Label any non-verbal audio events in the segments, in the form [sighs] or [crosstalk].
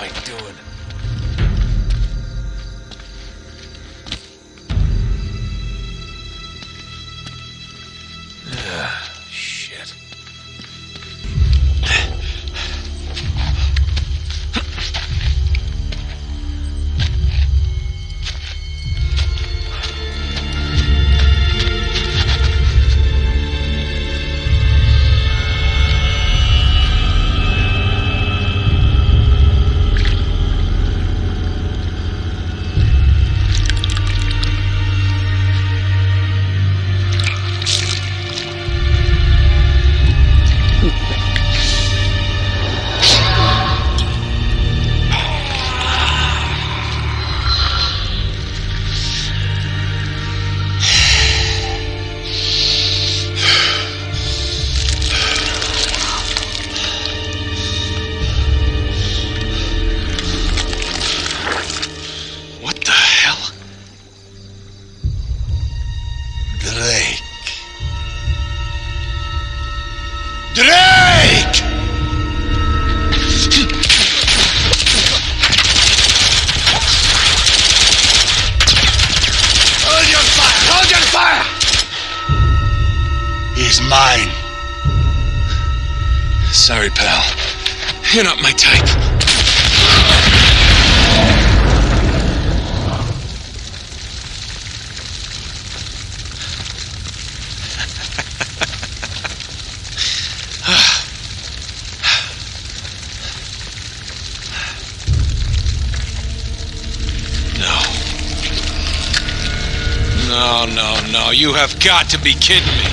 I doing? mine. Sorry, pal. You're not my type. no. No, no, no. You have got to be kidding me.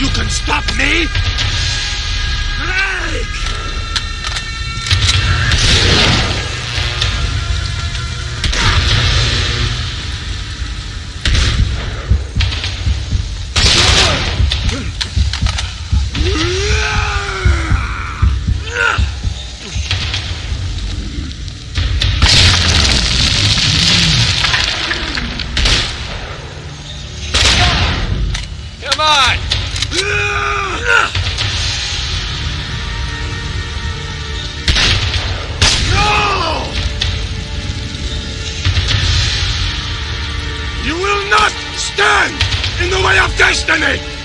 You can stop me? enemy!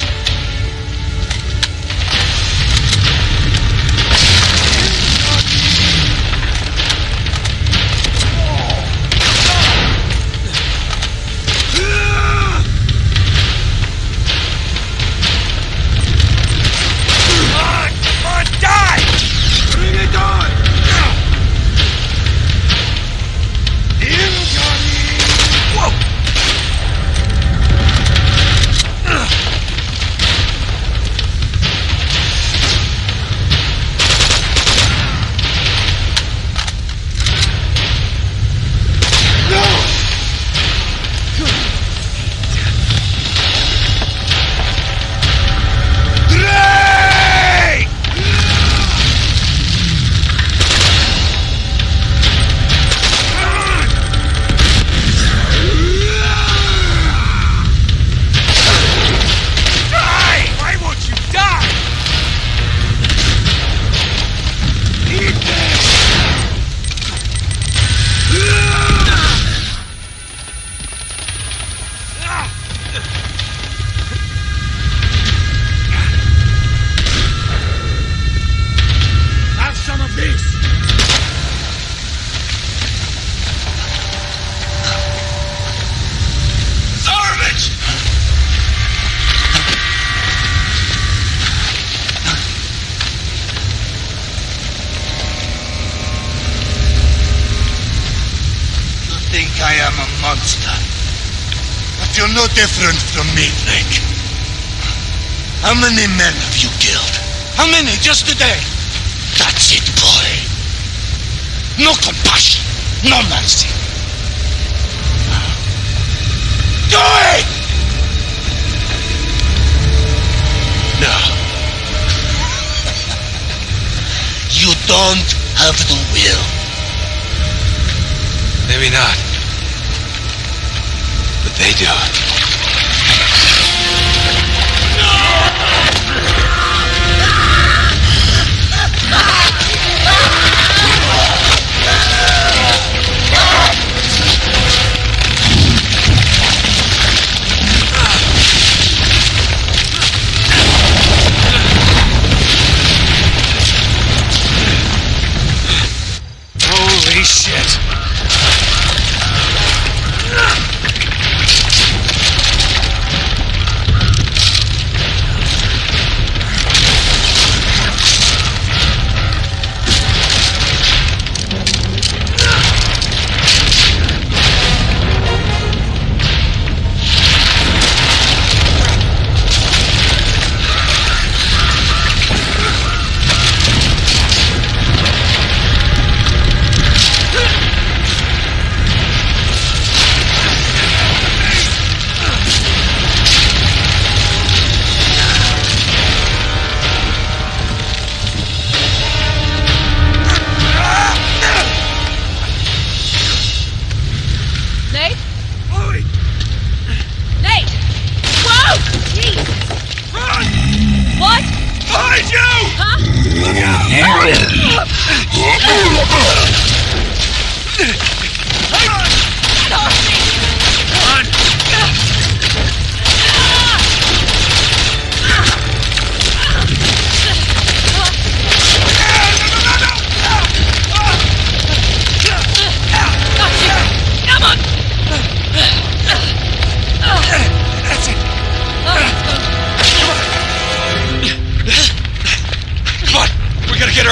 think I am a monster. But you're no different from me, Drake. How many men have you killed? How many just today? That's it, boy. No compassion, no mercy. Do it! No. you don't have the will. Maybe not. But they do. Holy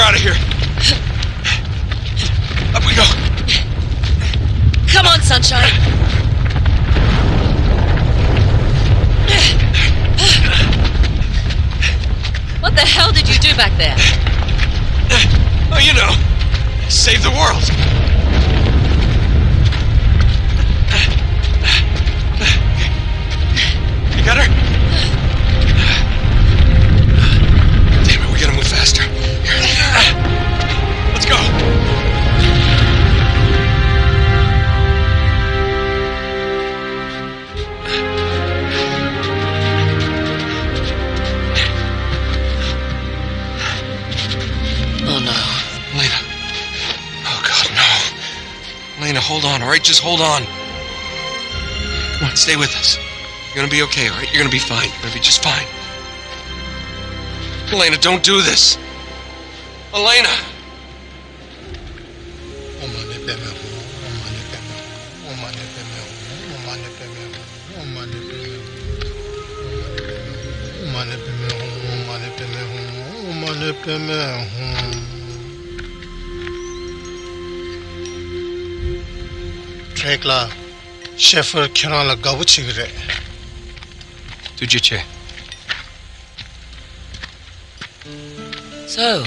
out of here. Up we go. Come on, sunshine! What the hell did you do back there? Oh, you know, save the world. Hold on, all right? Just hold on. Come on, stay with us. You're gonna be okay, all right? You're gonna be fine. You're gonna be just fine. Elena, don't do this. Elena! 트랙라 셰프 캐나라 가부치 그래 두지체. So,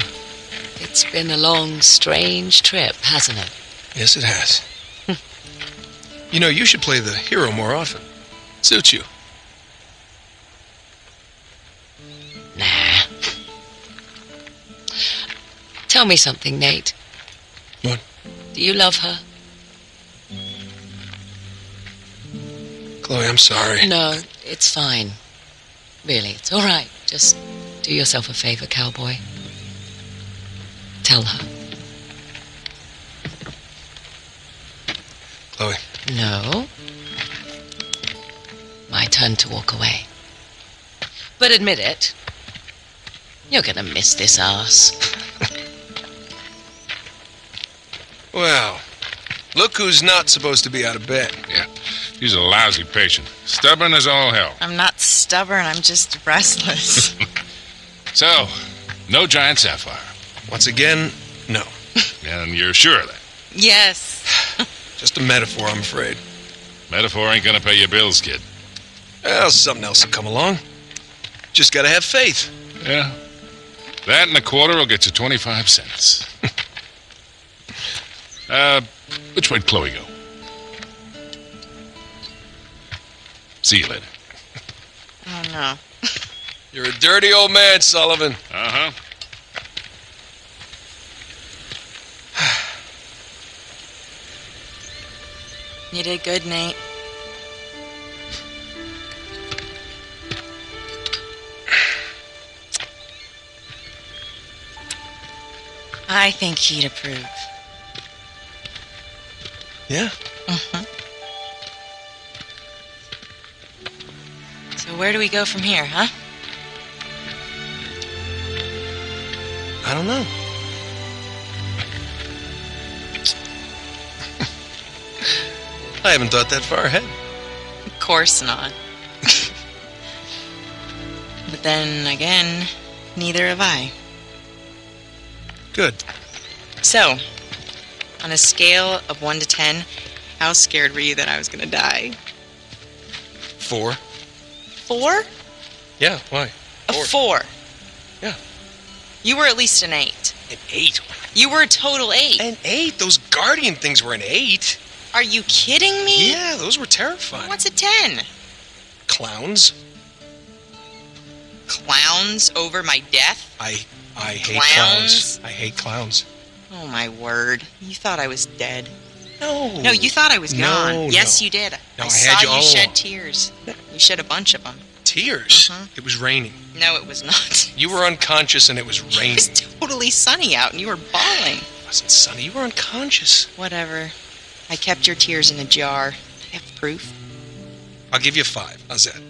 it's been a long, strange trip, hasn't it? Yes, it has. [laughs] you know, you should play the hero more often. Suits you. Nah. Tell me something, Nate. What? Do you love her? Chloe, I'm sorry. No, it's fine. Really, it's all right. Just do yourself a favor, cowboy. Tell her. Chloe, No. My turn to walk away. But admit it. You're gonna miss this ass. [laughs] well, look who's not supposed to be out of bed. Yeah, he's a lousy patient. Stubborn as all hell. I'm not stubborn, I'm just restless. [laughs] So, no giant sapphire. Once again, no. [laughs] And you're sure of that. yes. [sighs] Just a metaphor, I'm afraid. Metaphor ain't gonna pay your bills, kid. Well, something else will come along. Just gotta have faith. Yeah. That and a quarter will get you 25 cents. [laughs] uh, which way'd Chloe go? See you later. Oh no. [laughs] You're a dirty old man, Sullivan. Uh huh. [sighs] You did good, Nate. [sighs] I think he'd approve. Yeah. Uh-huh. So where do we go from here, huh? I don't know. I haven't thought that far ahead. Of course not. but then again, neither have I. Good. So, on a scale of 1 to 10, how scared were you that I was going to die? Four. 4? Yeah, why? A 4. Yeah. You were at least an 8. An eight. You were a total 8. An eight? Those guardian things were an eight. Are you kidding me? Yeah, those were terrifying. What's a 10? Clowns. Clowns over my death? I I hate Clowns? clowns. I hate clowns. Oh my word. You thought I was dead. No. No, you thought I was No, gone. Yes, no. you did. No, I, I saw you you all shed tears. You shed a bunch of them. tears. Mhm. It was raining. No, it was not. You were unconscious and it was raining. [laughs] It was totally sunny out and you were bawling. It wasn't sunny. You were unconscious. Whatever. I kept your tears in a jar. I have proof. I'll give you five. How's that?